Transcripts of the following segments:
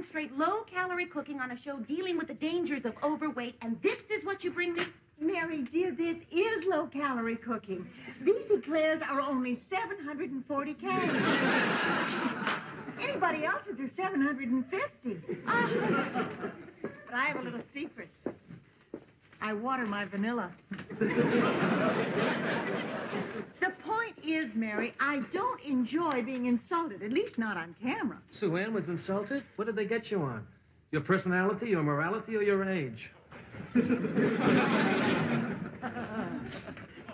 demonstrate low-calorie cooking on a show dealing with the dangers of overweight, and this is what you bring me? Mary, dear, this is low calorie cooking. These eclairs are only 740 calories. Anybody else's are 750. Ah, but I have a little secret. I water my vanilla. the point is, Mary, I don't enjoy being insulted, at least not on camera. Sue Ann was insulted? What did they get you on? Your personality, your morality, or your age?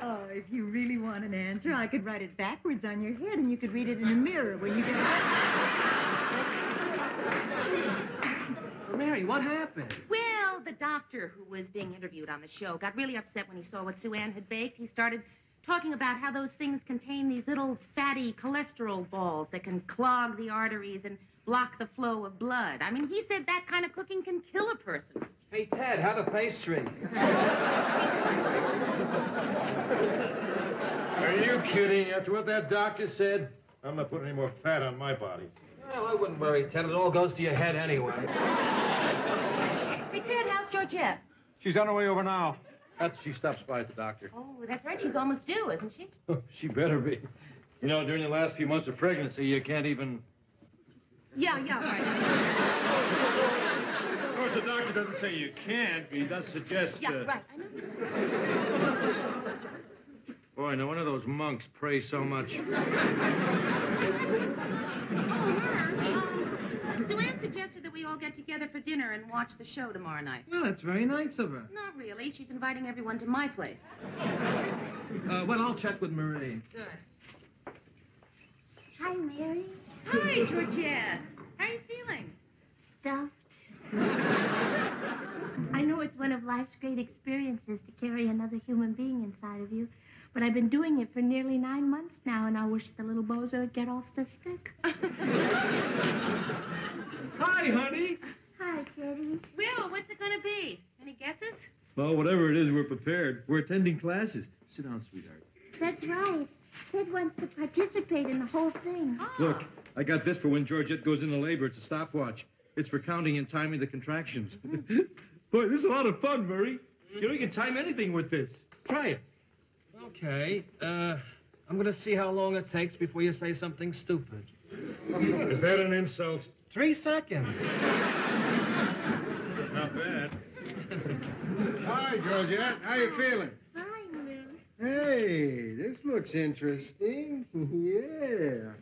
oh, if you really want an answer, I could write it backwards on your head and you could read it in a mirror when you get Well, Mary, what happened? Well, the doctor who was being interviewed on the show got really upset when he saw what Sue Ann had baked. He started talking about how those things contain these little fatty cholesterol balls that can clog the arteries and block the flow of blood. I mean, he said that kind of cooking can kill a person. Hey, Ted, how the pastry? Are you kidding? After what that doctor said, I'm not putting any more fat on my body. Well, I wouldn't worry, Ted. It all goes to your head anyway. Hey, Ted, how's Georgette? She's on her way over now. After she stops by at the doctor. Oh, that's right. She's almost due, isn't she? she better be. You know, during the last few months of pregnancy, you can't even. Yeah, yeah, right. of course, the doctor doesn't say you can't, but he does suggest. Yeah, uh... right. I know. Boy, no wonder those monks pray so much. Oh, Mer, um, Sue Ann suggested that we all get together for dinner and watch the show tomorrow night. Well, that's very nice of her. Not really. She's inviting everyone to my place. Uh, well, I'll check with Marie. Good. Hi, Mary. Hi, Georgette. How are you feeling? Stuffed. I know it's one of life's great experiences to carry another human being inside of you, but I've been doing it for nearly nine months now, and I wish the little bozo would get off the stick. Hi, honey. Hi, Teddy. Will, what's it gonna be? Any guesses? Well, whatever it is, we're prepared. We're attending classes. Sit down, sweetheart. That's right. Ted wants to participate in the whole thing. Oh. Look, I got this for when Georgette goes into labor. It's a stopwatch. It's for counting and timing the contractions. Mm-hmm. Boy, this is a lot of fun, Murray. You know, you can time anything with this. Try it. Okay. Uh, I'm going to see how long it takes before you say something stupid. Is that an insult? Three seconds. Not bad. Hi, Georgette. How you feeling? Fine, Lou. Hey, this looks interesting. yeah.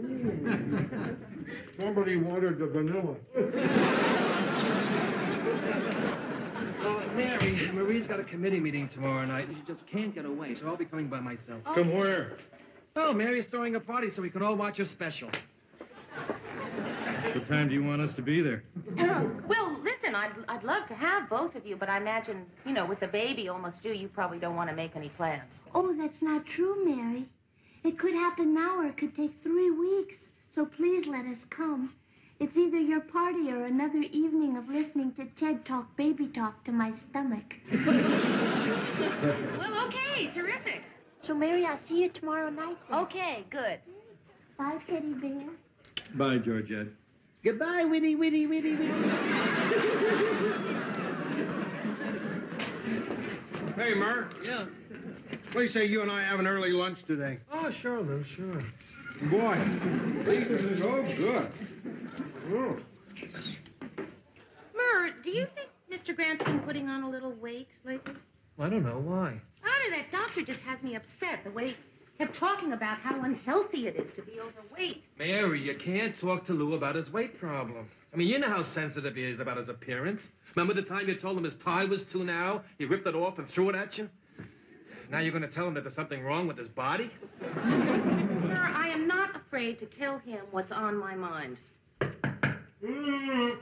Mm. Somebody wanted the vanilla. Oh, Mary, Marie's got a committee meeting tomorrow night. She just can't get away, so I'll be coming by myself. Oh. Come where? Oh, Mary's throwing a party so we can all watch her special. What time do you want us to be there? well, listen, I'd, I'd love to have both of you, but I imagine, you know, with the baby almost due, you probably don't want to make any plans. Oh, that's not true, Mary. It could happen now or it could take three weeks. So please let us come. It's either your party or another evening of listening to Ted talk baby talk to my stomach. well, okay, terrific. So, Mary, I'll see you tomorrow night. Then. Okay, good. Bye, Teddy Bear. Bye, Georgette. Goodbye, Witty, Witty, Witty, Witty. Hey, Mer. Yeah. What do you say you and I have an early lunch today? Oh, sure, Lou, sure. Boy, this is so good. Mm. Mer, do you think Mr. Grant's been putting on a little weight lately? I don't know why. I don't know, that doctor just has me upset, the way he kept talking about how unhealthy it is to be overweight. Mary, you can't talk to Lou about his weight problem. I mean, you know how sensitive he is about his appearance. Remember the time you told him his tie was too narrow? He ripped it off and threw it at you? Now you're going to tell him that there's something wrong with his body? Mer, I am not afraid to tell him what's on my mind. Mm.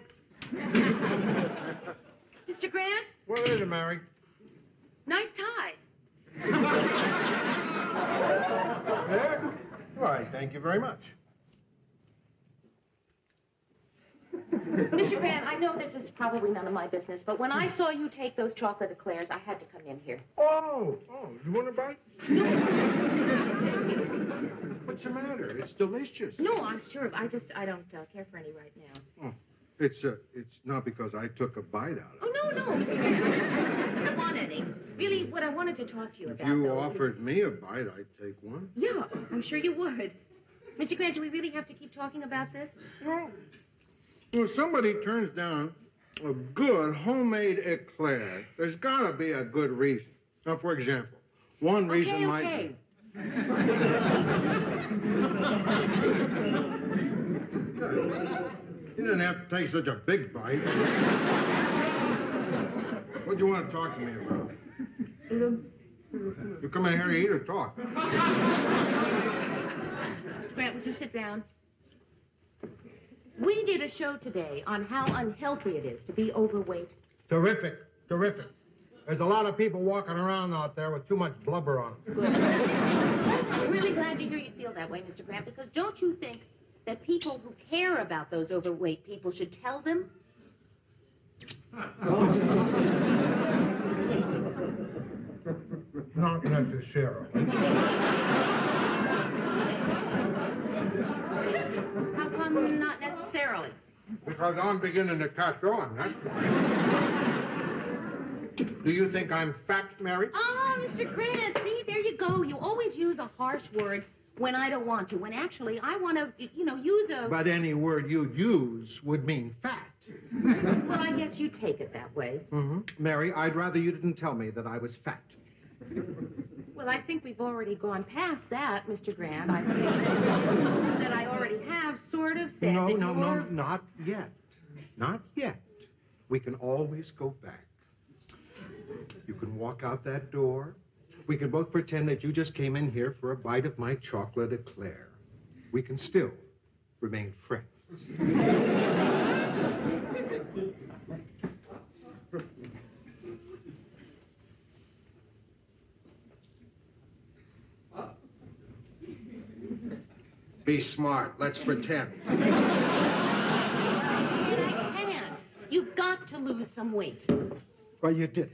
Mr. Grant, What is it, Mary? nice tie. Yeah? Why, thank you very much. Mr. Grant, I know this is probably none of my business, but when I saw you take those chocolate eclairs, I had to come in here. Oh, oh, you want a bite? What's the matter? It's delicious. No, I'm sure. I just, I don't uh, care for any right now. Oh, It's uh, it's not because I took a bite out of it. Oh, it. no, no, Mr. Grant. I don't want any. Really, what I wanted to talk to you about, If you though, is- offered me a bite, I'd take one. Yeah, I'm sure you would. Mr. Grant, do we really have to keep talking about this? Well, when somebody turns down a good homemade eclair, there's got to be a good reason. Now, for example, one reason okay, might okay. You didn't have to take such a big bite. what do you want to talk to me about? You come in here to eat or talk? Mr. Grant, would you sit down? We did a show today on how unhealthy it is to be overweight. Terrific, terrific. There's a lot of people walking around out there with too much blubber on them. Good. I'm really glad to hear you feel that way, Mr. Grant, because don't you think that people who care about those overweight people should tell them? Not necessarily. How come not necessarily? Because I'm beginning to catch on, that's why. Do you think I'm fat, Mary? Oh, Mr. Grant, see, there you go. You always use a harsh word when I don't want to, when actually I want to, you know, use a. But any word you use would mean fat. Well, I guess you take it that way. Mm-hmm. Mary, I'd rather you didn't tell me that I was fat. Well, I think we've already gone past that, Mr. Grant. I think that I already have sort of said no, no, no, you're- not yet. Not yet. We can always go back. You can walk out that door. We can both pretend that you just came in here for a bite of my chocolate eclair. We can still remain friends. Be smart. Let's pretend. I can't. You've got to lose some weight. Well, you did.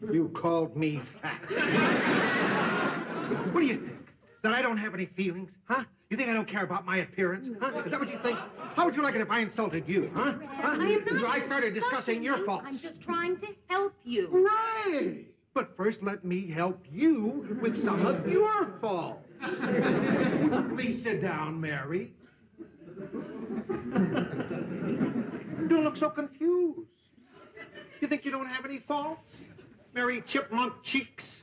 You called me fat. what do you think? That I don't have any feelings? Huh? You think I don't care about my appearance? Huh? Is that what you think? How would you like it if I insulted you? Huh? huh? I am not So I started discussing your you. faults. I'm just trying to help you. Right. But first, let me help you with some of your faults. Would you please sit down, Mary? Don't look so confused. You think you don't have any faults? Mary Chipmunk Cheeks?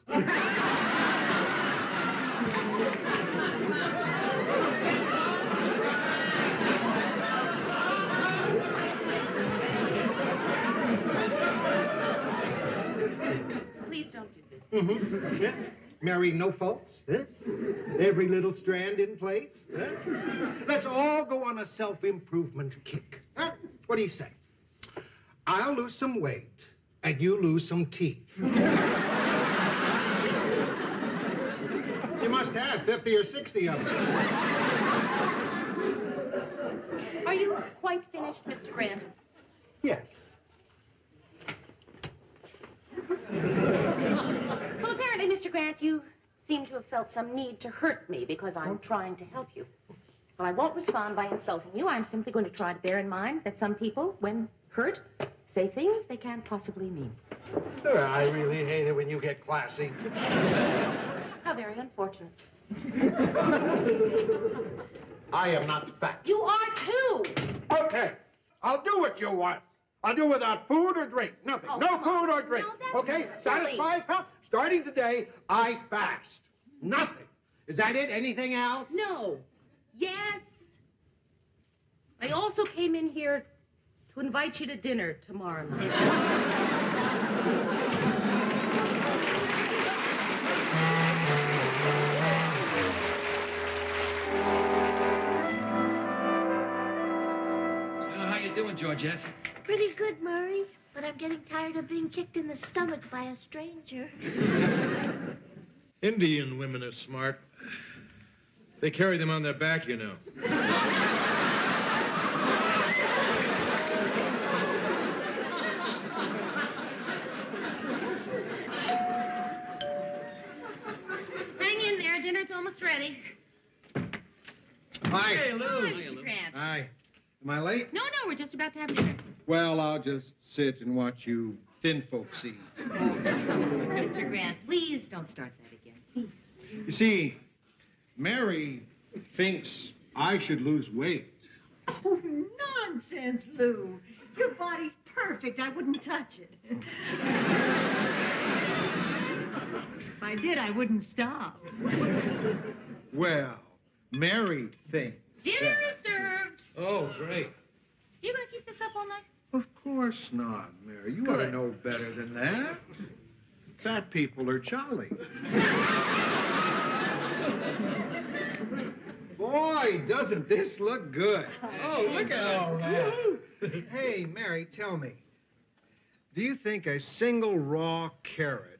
Please don't do this. Mm-hmm. Yeah. Mary, no faults? Huh? Every little strand in place? Huh? Let's all go on a self-improvement kick. Huh? What do you say? I'll lose some weight, and you lose some teeth. you must have 50 or 60 of them. Are you quite finished, Mr. Grant? Yes. Well, apparently, Mr. Grant, you seem to have felt some need to hurt me because I'm oh. trying to help you. Well, I won't respond by insulting you. I'm simply going to try to bear in mind that some people, when hurt, say things they can't possibly mean. I really hate it when you get classy. How very unfortunate. I am not fat. You are too. Okay, I'll do what you want. I'll do without food or drink. Nothing. Oh, no come on. food or drink. No, okay? Satisfied? Huh? Starting today, I fast. Nothing. Is that it? Anything else? No. Yes. I also came in here to invite you to dinner tomorrow night. How you doing, Georgette? Pretty good, Murray. But I'm getting tired of being kicked in the stomach by a stranger. Indian women are smart. They carry them on their back, you know. almost ready. Hi. Hi, Lou. Mr. Grant. Hi. Am I late? No, no, we're just about to have dinner. Well, I'll just sit and watch you thin folks eat. Mr. Grant, please don't start that again. Please. You see, Mary thinks I should lose weight. Oh, nonsense, Lou. Your body's perfect. I wouldn't touch it. if I did, I wouldn't stop. Well, Mary thinks. Dinner is served. Oh, great. You gonna keep this up all night? Of course not, Mary. You ought to know better than that. Fat people are jolly. Boy, doesn't this look good? Oh, look at all that. Hey, Mary, tell me. Do you think a single raw carrot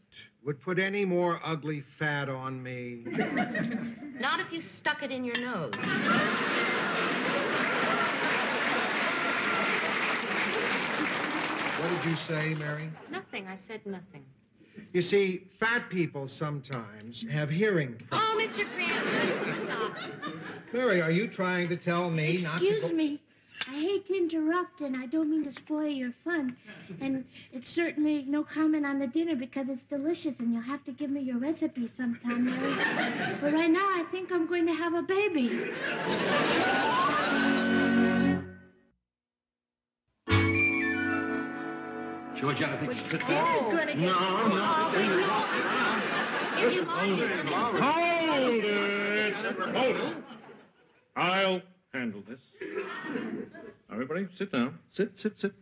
would put any more ugly fat on me? Not if you stuck it in your nose. What did you say, Mary? Nothing. I said nothing. You see, fat people sometimes have hearing problems. Oh, Mr. Grant, stop. Mary, are you trying to tell me not to Excuse me. I hate to interrupt, and I don't mean to spoil your fun. And it's certainly no comment on the dinner because it's delicious, and you'll have to give me your recipe sometime, Mary. but right now, I think I'm going to have a baby. Georgia, I think you should Dinner's going to get... No, no. If you like. Hold it! Hold it! I'll handle this. Everybody, sit down. Sit, sit, sit.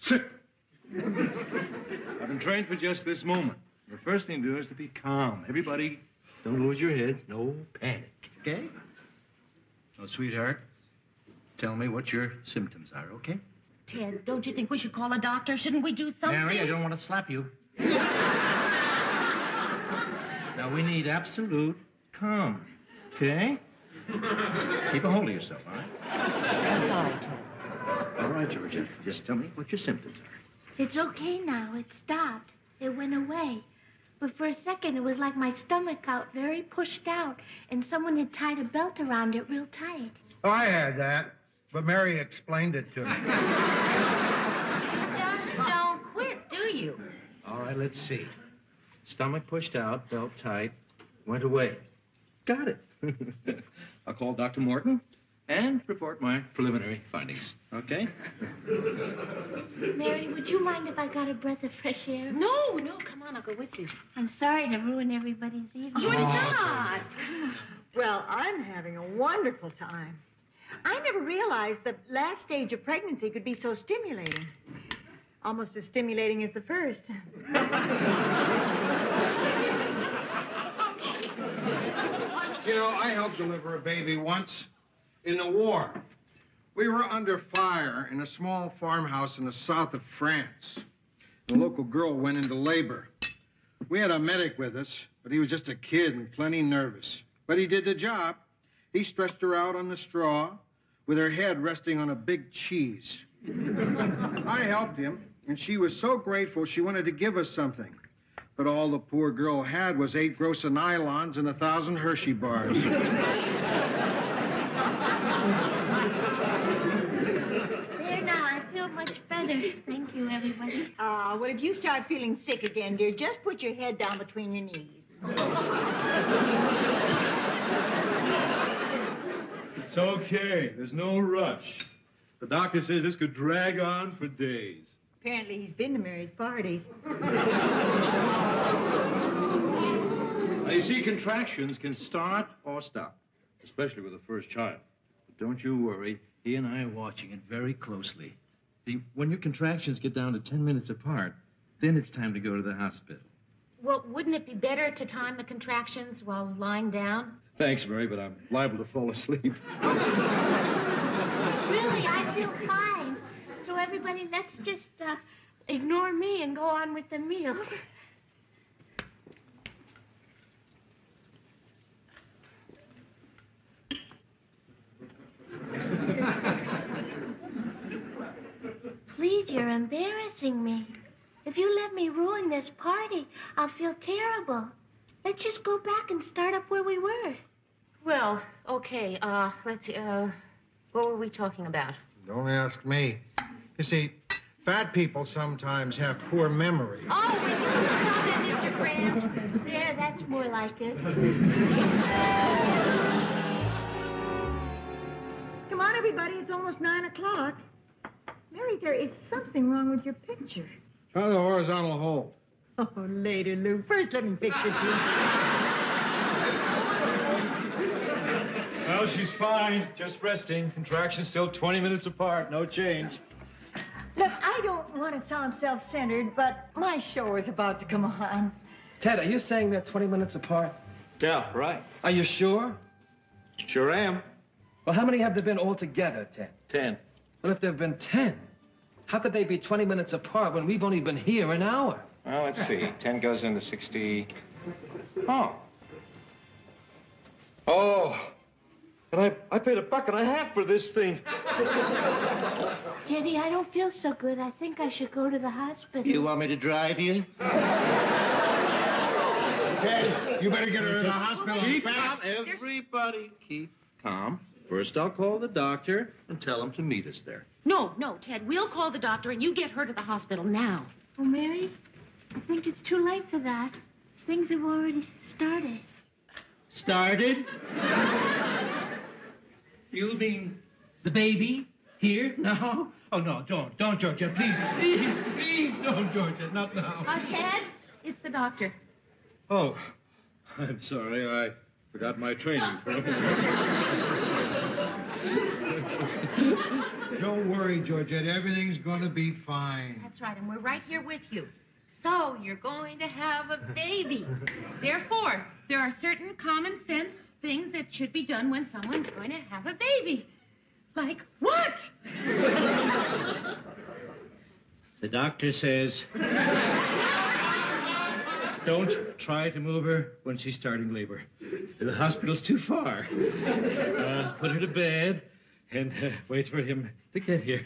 Sit! I've been trained for just this moment. The first thing to do is to be calm. Everybody, don't lose your heads. No panic, okay? Oh, sweetheart, tell me what your symptoms are, okay? Ted, don't you think we should call a doctor? Shouldn't we do something? Mary, I don't want to slap you. now, we need absolute calm, okay? Keep a hold of yourself, all right? I'm sorry, Ted. All right, Georgia. Just tell me what your symptoms are. It's okay now. It stopped. It went away. But for a second, it was like my stomach got very pushed out, and someone had tied a belt around it real tight. Oh, I had that, but Mary explained it to me. Just don't quit, do you? All right, let's see. Stomach pushed out, belt tight, went away. Got it. I'll call Dr. Morton and report my preliminary findings, okay? Mary, would you mind if I got a breath of fresh air? No, no, come on, I'll go with you. I'm sorry to ruin everybody's evening. You're oh, not. Well, I'm having a wonderful time. I never realized the last stage of pregnancy could be so stimulating. Almost as stimulating as the first. You know, I helped deliver a baby once in the war. We were under fire in a small farmhouse in the south of France. The local girl went into labor. We had a medic with us, but he was just a kid and plenty nervous. But he did the job. He stretched her out on the straw with her head resting on a big cheese. I helped him, and she was so grateful she wanted to give us something. But all the poor girl had was eight gross of nylons and a thousand Hershey bars. There now, I feel much better. Thank you, everybody. Ah, well, if you start feeling sick again, dear, just put your head down between your knees. It's okay. There's no rush. The doctor says this could drag on for days. Apparently, he's been to Mary's parties. Now, you see, contractions can start or stop, especially with the first child. But don't you worry. He and I are watching it very closely. See, when your contractions get down to 10 minutes apart, then it's time to go to the hospital. Well, wouldn't it be better to time the contractions while lying down? Thanks, Mary, but I'm liable to fall asleep. Really, I feel fine. So, everybody, let's just uh, ignore me and go on with the meal. Please, you're embarrassing me. If you let me ruin this party, I'll feel terrible. Let's just go back and start up where we were. Well, okay, uh, let's see, uh, What were we talking about? Don't ask me. You see, fat people sometimes have poor memory. Oh, will you stop it, Mr. Grant? There, that's more like it. Come on, everybody. It's almost nine o'clock. Mary, there is something wrong with your picture. Try the horizontal hold. Oh, later, Lou. First, let me fix the teeth. Well, she's fine. Just resting. Contractions still 20 minutes apart. No change. Look, I don't want to sound self-centered, but my show is about to come on. Ted, are you saying they're 20 minutes apart? Yeah, right. Are you sure? Sure am. Well, how many have there been altogether, Ted? Ten. Well, if there have been 10, how could they be 20 minutes apart when we've only been here an hour? Well, let's see. 10 goes into 60. Oh. Oh. And I, I paid a buck and a half for this thing. Teddy, I don't feel so good. I think I should go to the hospital. You want me to drive you? Ted, you better get her to the hospital Keep calm, fast. everybody. Keep calm. First, I'll call the doctor and tell him to meet us there. No, no, Ted. We'll call the doctor and you get her to the hospital now. Oh, Mary, I think it's too late for that. Things have already started. Started? you mean the baby here now? Oh no, don't, don't, Georgia, please, please, please, don't, Georgia, not now. Uh, Ted, it's the doctor. Oh, I'm sorry. I forgot my training for a moment. Don't worry, Georgette. Everything's going to be fine. That's right, and we're right here with you. So, you're going to have a baby. Therefore, there are certain common sense things that should be done when someone's going to have a baby. Like what? The doctor says. Don't try to move her when she's starting labor. The hospital's too far. Uh, put her to bed and uh, wait for him to get here.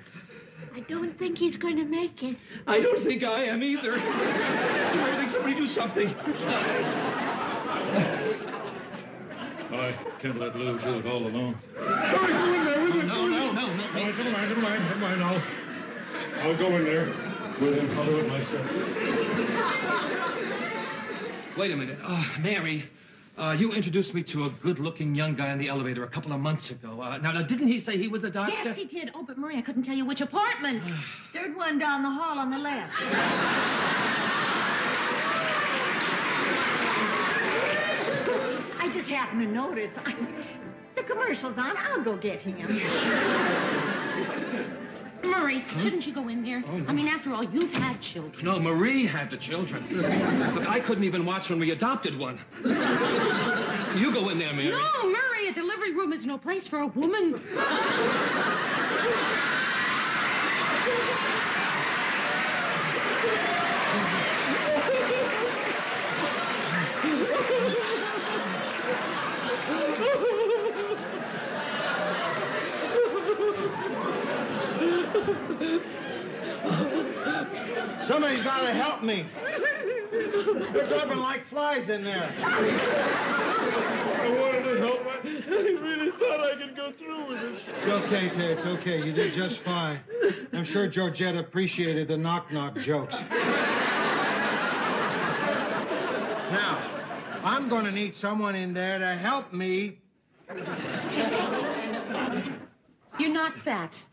I don't think he's going to make it. I don't think I am either. I think somebody do something. I can't let Lou do it all alone. Hurry, No, no, no, no, All right, never mind, never mind, never mind. I'll, I'll go in there with him. I'll do it myself. Wait a minute. Uh, Mary, uh, you introduced me to a good-looking young guy in the elevator a couple of months ago. Uh, now, now, didn't he say he was a doctor? Yes, he did. Oh, but Marie, I couldn't tell you which apartment. Third one down the hall on the left. I just happened to notice. I, the commercial's on. I'll go get him. Murray, hmm? shouldn't you go in there? Oh, I mean, after all, you've had children. No, Marie had the children. Look, I couldn't even watch when we adopted one. You go in there, Mary. No, Murray, a delivery room is no place for a woman. Somebody's got to help me. They're dropping like flies in there. I wanted to help. I, I really thought I could go through with it. It's okay, Ted. It's okay. You did just fine. I'm sure Georgette appreciated the knock-knock jokes. Now, I'm going to need someone in there to help me. You're not fat.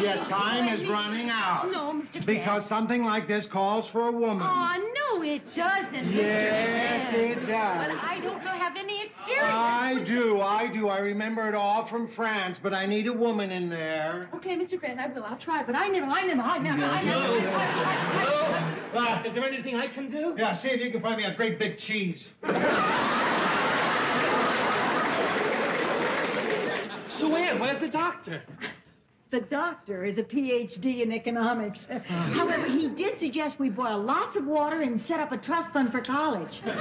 Yes, time is running out. No, Mr. Grant. Because something like this calls for a woman. Oh, no, it doesn't, Yes, Mr. it But. I don't have any experience. I do, I do. I remember it all from France, but I need a woman in there. Okay, Mr. Grant, I will. I'll try, but I never, I never, I never, I never. I- I- Uh, Is there anything I can do? yeah, see if you can find me a great big cheese. Sue Ann, where's the doctor? The doctor is a PhD in economics. Oh. However, he did suggest we boil lots of water and set up a trust fund for college.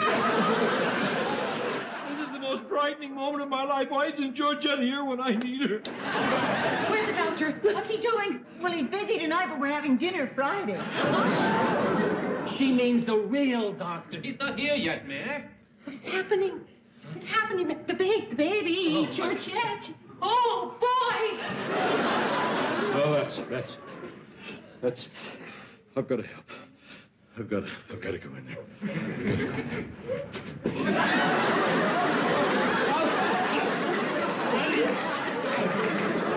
This is the most frightening moment of my life. Why isn't Georgette here when I need her? Where's the doctor? What's he doing? Well, he's busy tonight, but we're having dinner Friday. She means the real doctor. He's not here yet, Mary. What is happening? It's happening. The baby, the baby, oh, Georgette. Oh, boy. Oh, that's that's that's. I've got to help. I've got to. I've got to go in there.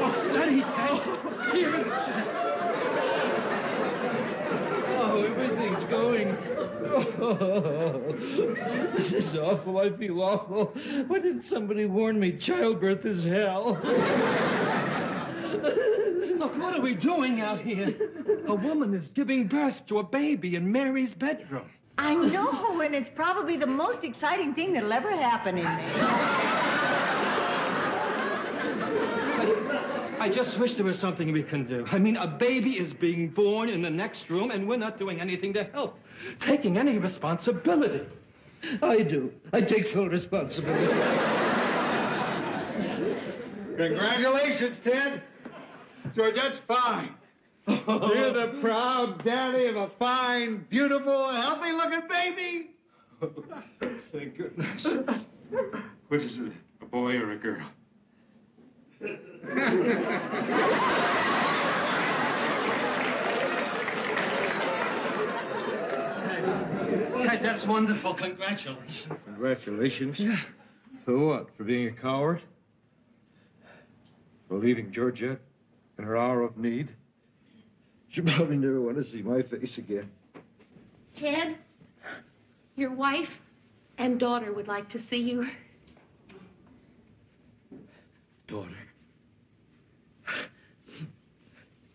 Oh, steady, Ted. Here it is. Oh, everything's going. Oh, this is awful. I feel awful. Why didn't somebody warn me? Childbirth is hell. Look, what are we doing out here? A woman is giving birth to a baby in Mary's bedroom. I know, and it's probably the most exciting thing that'll ever happen in there. I just wish there was something we can do. I mean, a baby is being born in the next room, and we're not doing anything to help, taking any responsibility. I do. I take full responsibility. Congratulations, Ted. Georgette's fine. You're the proud daddy of a fine, beautiful, healthy-looking baby. Thank goodness. What is it? A boy or a girl? Ted, that's wonderful. Congratulations. Congratulations. For what? For being a coward? For leaving Georgette in her hour of need? She'll probably never want to see my face again. Ted, your wife and daughter would like to see you. Daughter.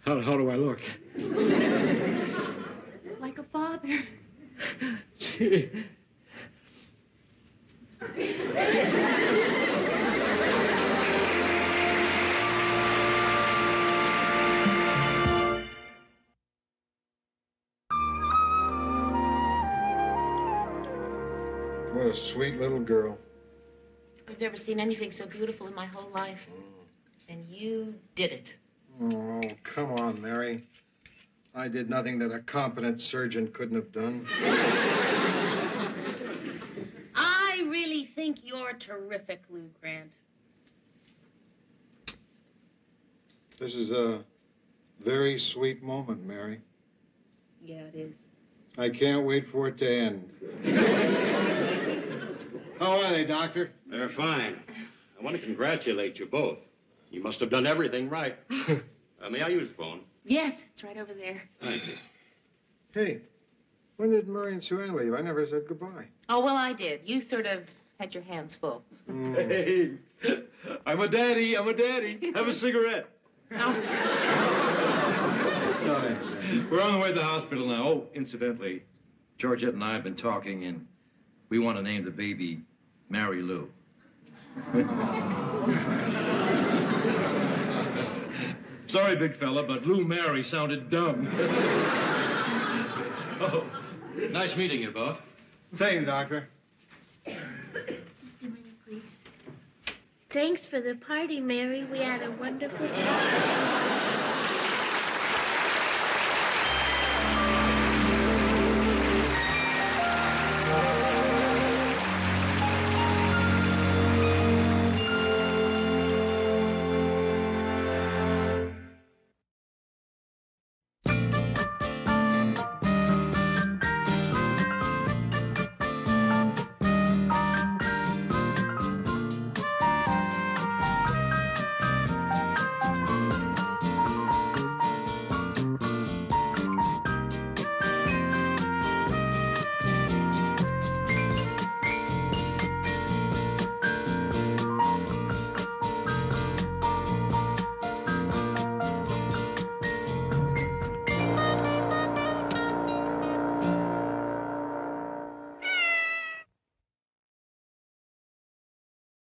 How, how do I look? Like a father. Gee. What a sweet little girl. I've never seen anything so beautiful in my whole life. Mm. And you did it. Oh, come on, Mary. I did nothing that a competent surgeon couldn't have done. I really think you're terrific, Lou Grant. This is a very sweet moment, Mary. Yeah, it is. I can't wait for it to end. How are they, Doctor? They're fine. I want to congratulate you both. You must have done everything right. uh, may I use the phone? Yes, it's right over there. Thank you. Hey, when did Murray and Sue Ann leave? I never said goodbye. Oh, well, I did. You sort of had your hands full. Mm. Hey, I'm a daddy. I'm a daddy. Have a cigarette. No. No. We're on the way to the hospital now. Oh, incidentally, Georgette and I have been talking, and we want to name the baby Mary Lou. Sorry, big fella, but Lou Mary sounded dumb. oh, Nice meeting you both. Same, Doctor. Just a minute, please. Thanks for the party, Mary. We had a wonderful time.